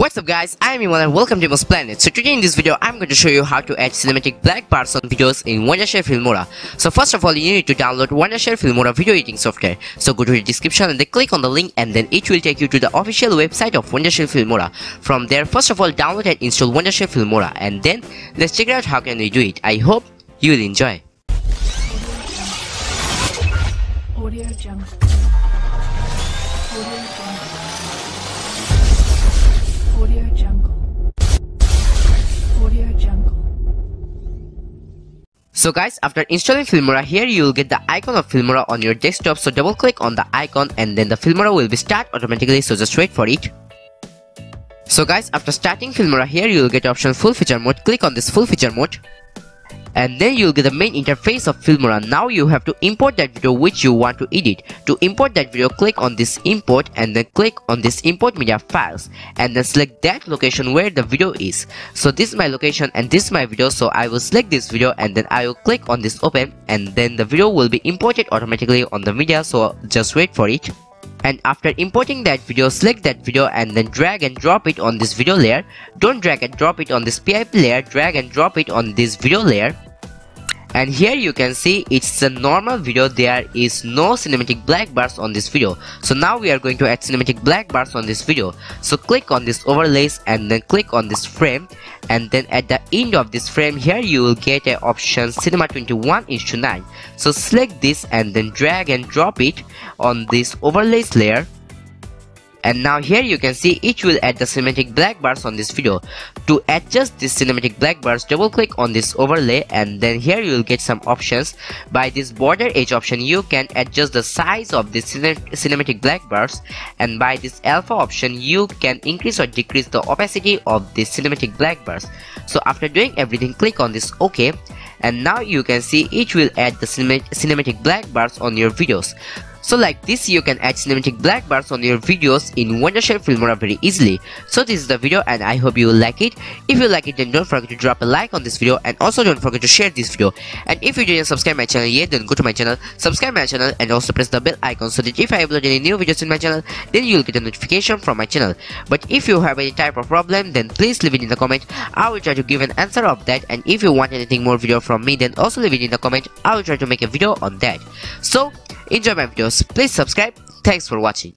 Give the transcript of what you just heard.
What's up guys, I am Emon and welcome to Emon's Planet. So today in this video, I'm going to show you how to add cinematic black bars on videos in Wondershare Filmora. So first of all, you need to download Wondershare Filmora video editing software. So go to the description and then click on the link and then it will take you to the official website of Wondershare Filmora. From there, first of all, download and install Wondershare Filmora and then let's check out how can we do it. I hope you will enjoy. Audio Jungle. Audio So guys, after installing Filmora, here you will get the icon of Filmora on your desktop. So double click on the icon and then the Filmora will be start automatically. So just wait for it. So guys, after starting Filmora, here you will get option full feature mode. Click on this full feature mode. And then you'll get the main interface of Filmora. Now you have to import that video which you want to edit. To import that video, click on this import and then click on this import media files and then select that location where the video is. So this is my location and this is my video. So I will select this video and then I will click on this open and then the video will be imported automatically on the media. So just wait for it and after importing that video select that video and then drag and drop it on this video layer. Don't drag and drop it on this pip layer. Drag and drop it on this video layer and here you can see it's a normal video. There is no cinematic black bars on this video. So now we are going to add cinematic black bars on this video. So click on this overlays and then click on this frame. And then at the end of this frame here you will get a option cinema 21 inch to 9 so select this and then drag and drop it on this overlays layer and now here you can see it will add the cinematic black bars on this video. To adjust this cinematic black bars double click on this overlay and then here you will get some options. By this border edge option you can adjust the size of this cine cinematic black bars. And by this alpha option you can increase or decrease the opacity of this cinematic black bars. So after doing everything click on this ok. And now you can see it will add the cinematic black bars on your videos so like this you can add cinematic black bars on your videos in Wondershare Filmora very easily. So this is the video and I hope you will like it. If you like it then don't forget to drop a like on this video and also don't forget to share this video. And if you didn't subscribe my channel yet then go to my channel, subscribe my channel and also press the bell icon so that if I upload any new videos in my channel then you will get a notification from my channel. But if you have any type of problem then please leave it in the comment. I will try to give an answer of that and if you want anything more video from me then also leave it in the comment. I will try to make a video on that. So enjoy my videos. Please subscribe. Thanks for watching